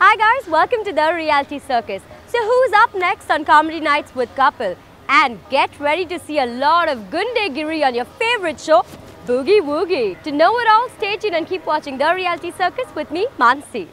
Hi guys, welcome to the Reality Circus. So who's up next on Comedy Nights with Kapil? And get ready to see a lot of Gunde Giri on your favorite show, Boogie Woogie. To know it all, stay tuned and keep watching the Reality Circus with me, Mansi.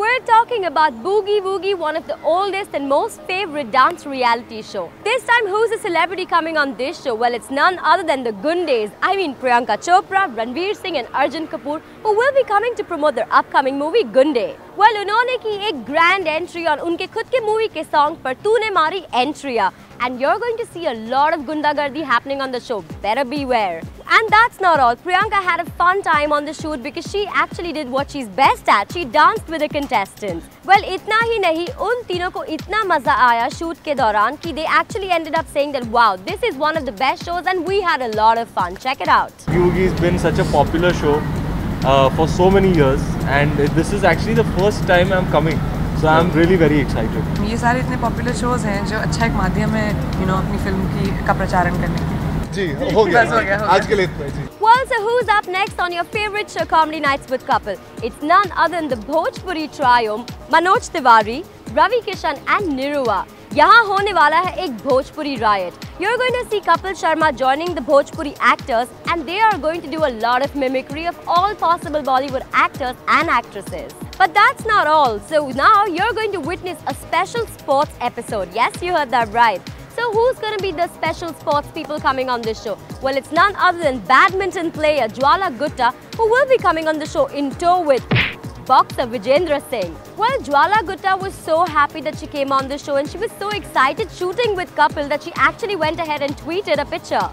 We're talking about Boogie Woogie, one of the oldest and most favorite dance reality show. This time who's the celebrity coming on this show? Well, it's none other than the Gundays. I mean Priyanka Chopra, Ranveer Singh and Arjun Kapoor who will be coming to promote their upcoming movie Gunday. Well, उन्होंने की एक grand entry on उनके खुद के movie के song पर तूने मारी entry and you're going to see a lot of gundagardi happening on the show. Better beware. And that's not all. Priyanka had a fun time on the shoot because she actually did what she's best at. She danced with the contestants. Well, itna hi nahi, un तीनों को इतना मज़ा आया shoot के दौरान कि they actually ended up saying that wow, this is one of the best shows and we had a lot of fun. Check it out. Yugi's been such a popular show uh, for so many years and this is actually the first time I'm coming. So I'm really very excited. ये सारे इतने popular shows हैं जो अच्छा एक माध्यम है you know अपनी फ़िल्म की का प्रचारण करने की जी हो गया बस हो गया, हो आज गया। के लिए इतना जी Well, so who's up next on your favorite show, Comedy Nights with Couple? It's none other than the Bhojpuri trio, Manoj Tiwari, Ravi Kishan and Niruva. यहाँ होने वाला है एक Bhojpuri riot. You're going to see Kapil Sharma joining the Bhojpuri actors and they are going to do a lot of mimicry of all possible Bollywood actors and actresses. But that's not all. So now you're going to witness a special sports episode. Yes, you heard that right. So who's going to be the special sports people coming on this show? Well, it's none other than badminton player Jwala Gutta who will be coming on the show in tow with boxer Vijendra Singh. Well, Jwala Gutta was so happy that she came on the show and she was so excited shooting with Kapil that she actually went ahead and tweeted a picture.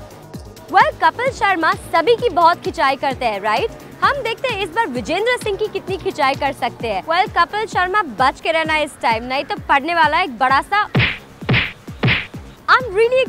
Well, Kapil Sharma सभी की बहुत खिंचाई करते हैं right हम देखते हैं इस बार विजेंद्र सिंह की कितनी खिंचाई कर सकते हैं वेल कपिल शर्मा बच के रहना इस टाइम नहीं तो पड़ने वाला है एक बड़ा सा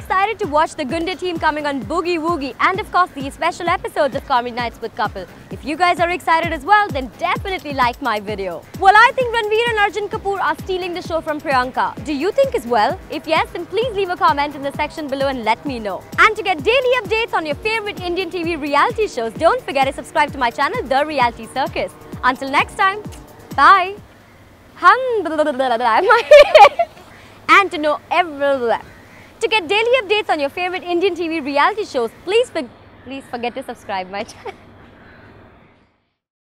excited to watch the Gunday team coming on Boogie Woogie and of course the special episodes of Comedy Nights with Kapil. If you guys are excited as well, then definitely like my video. Well, I think Ranveer and Arjun Kapoor are stealing the show from Priyanka. Do you think as well? If yes, then please leave a comment in the section below and let me know. And to get daily updates on your favorite Indian TV reality shows, don't forget to subscribe to my channel, The Reality Circus. Until next time, bye. And to know every to get daily updates on your favorite Indian TV reality shows, please, please forget to subscribe my channel.